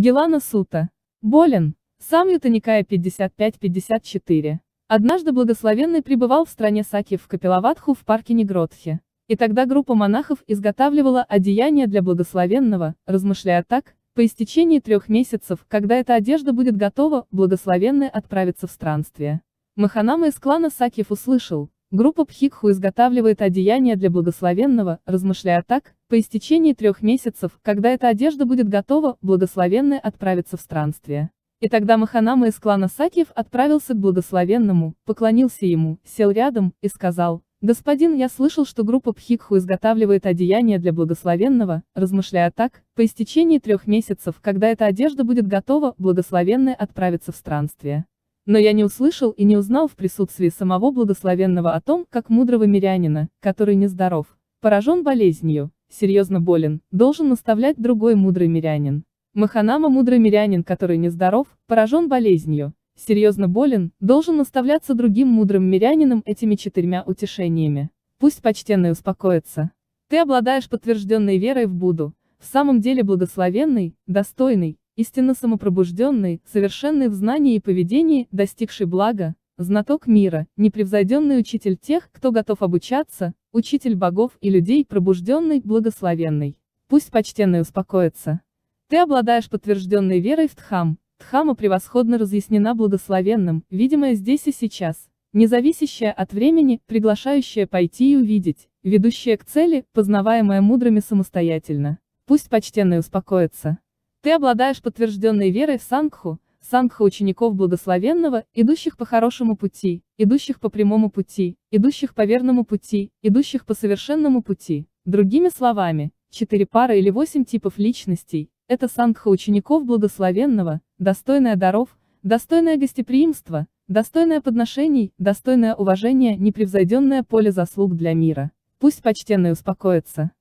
Гелана Сута. Болен. Сам Ютаникая 55-54. Однажды благословенный пребывал в стране Саки в Капилаватху в парке Негротхе. И тогда группа монахов изготавливала одеяние для благословенного, размышляя так, по истечении трех месяцев, когда эта одежда будет готова, благословенный отправится в странствие. Маханама из клана Сакьев услышал, группа Пхикху изготавливает одеяние для благословенного, размышляя так, по истечении трех месяцев, когда эта одежда будет готова, благословенный отправится в странствие. И тогда Маханама из клана Сакиев отправился к благословенному, поклонился ему, сел рядом, и сказал, «Господин, я слышал, что группа Пхикху изготавливает одеяние для благословенного, размышляя так, по истечении трех месяцев, когда эта одежда будет готова, благословенный отправится в странствие. Но я не услышал и не узнал в присутствии самого благословенного о том, как мудрого мирянина, который нездоров, поражен болезнью, серьезно болен, должен наставлять другой мудрый мирянин. Маханама мудрый мирянин, который нездоров, поражен болезнью, серьезно болен, должен наставляться другим мудрым мирянином этими четырьмя утешениями. Пусть почтенный успокоится. Ты обладаешь подтвержденной верой в Будду, в самом деле благословенный, достойный, истинно самопробужденный, совершенный в знании и поведении, достигший блага, знаток мира, непревзойденный учитель тех, кто готов обучаться, учитель богов и людей, пробужденный, благословенный. Пусть почтенный успокоится. Ты обладаешь подтвержденной верой в Дхам. Дхама превосходно разъяснена благословенным, видимая здесь и сейчас, независящая от времени, приглашающая пойти и увидеть, ведущая к цели, познаваемая мудрыми самостоятельно. Пусть почтенный успокоится. Ты обладаешь подтвержденной верой в Сангху, Сангха учеников благословенного, идущих по хорошему пути, идущих по прямому пути, идущих по верному пути, идущих по совершенному пути. Другими словами, четыре пары или восемь типов личностей, это сангха учеников благословенного, достойная даров, достойное гостеприимство, достойное подношений, достойное уважения, непревзойденное поле заслуг для мира. Пусть почтенный успокоится.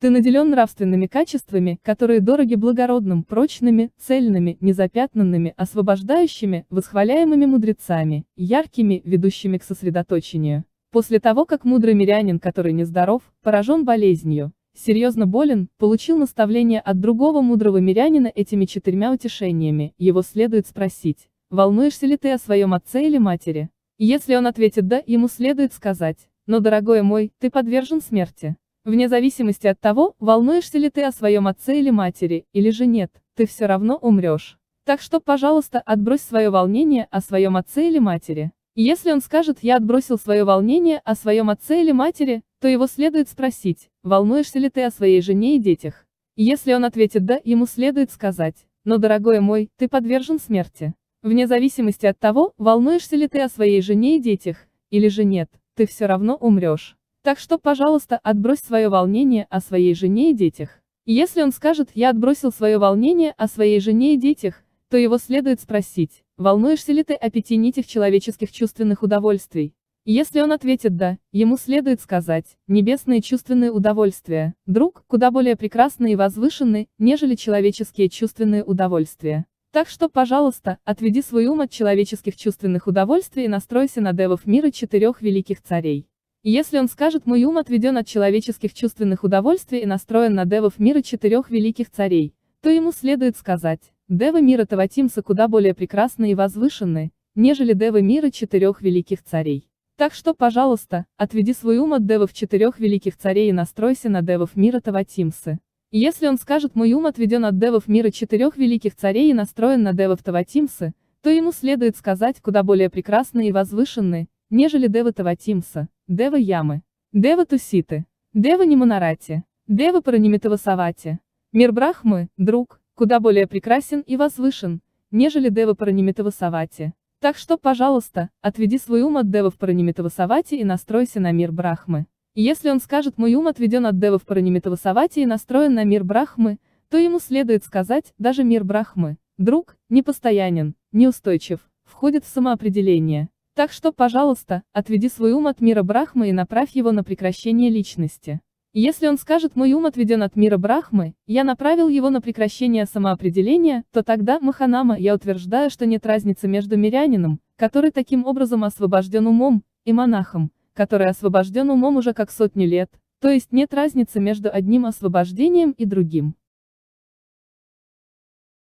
Ты наделен нравственными качествами, которые дороги благородным, прочными, цельными, незапятнанными, освобождающими, восхваляемыми мудрецами, яркими, ведущими к сосредоточению. После того, как мудрый мирянин, который нездоров, поражен болезнью, серьезно болен, получил наставление от другого мудрого мирянина этими четырьмя утешениями, его следует спросить, волнуешься ли ты о своем отце или матери? Если он ответит «да», ему следует сказать, но, дорогой мой, ты подвержен смерти. Вне зависимости от того, волнуешься ли ты о своем отце или матери, или же нет, ты все равно умрешь. Так что, пожалуйста, отбрось свое волнение о своем отце или матери. Если он скажет «я отбросил свое волнение о своем отце или матери», то его следует спросить, волнуешься ли ты о своей жене и детях. Если он ответит «да», ему следует сказать, но, дорогой мой, ты подвержен смерти. Вне зависимости от того, волнуешься ли ты о своей жене и детях, или же нет, ты все равно умрешь. Так что, пожалуйста, отбрось свое волнение о своей жене и детях. Если он скажет «я отбросил свое волнение о своей жене и детях», то его следует спросить, волнуешься ли ты о пяти нитях человеческих чувственных удовольствий, если он ответит «да», ему следует сказать, небесные чувственные удовольствия, друг, куда более прекрасны и возвышенны, нежели человеческие чувственные удовольствия. Так что, пожалуйста, отведи свой ум от человеческих чувственных удовольствий и настройся на девов мира четырех великих царей. Если он скажет «мой ум отведен от человеческих чувственных удовольствий и настроен на девов мира четырех великих царей», то ему следует сказать, девы мира Таватимса куда более прекрасны и возвышенны, нежели девы мира четырех великих царей. Так что, пожалуйста, отведи свой ум от девов четырех великих царей и настройся на девов мира Таватимсы. Если он скажет «мой ум отведен от девов мира четырех великих царей и настроен на девов Таватимсы», то ему следует сказать куда более прекрасные и возвышенные, нежели девы Таватимса, девы Ямы, девы Туситы, девы Немонарати, девы Паранимитавасавати. Мир Брахмы, друг, куда более прекрасен и возвышен, нежели девы Паранимитавасавати. Так что, пожалуйста, отведи свой ум от девов Паранимитавасавати и настройся на мир Брахмы. Если он скажет «мой ум отведен от девов Паранимитавасавати и настроен на мир Брахмы», то ему следует сказать «даже мир Брахмы». Друг, непостоянен, неустойчив, входит в самоопределение. Так что, пожалуйста, отведи свой ум от мира Брахмы и направь его на прекращение личности. Если он скажет «мой ум отведен от мира Брахмы, я направил его на прекращение самоопределения», то тогда, Маханама, я утверждаю, что нет разницы между мирянином, который таким образом освобожден умом, и монахом, который освобожден умом уже как сотню лет, то есть нет разницы между одним освобождением и другим.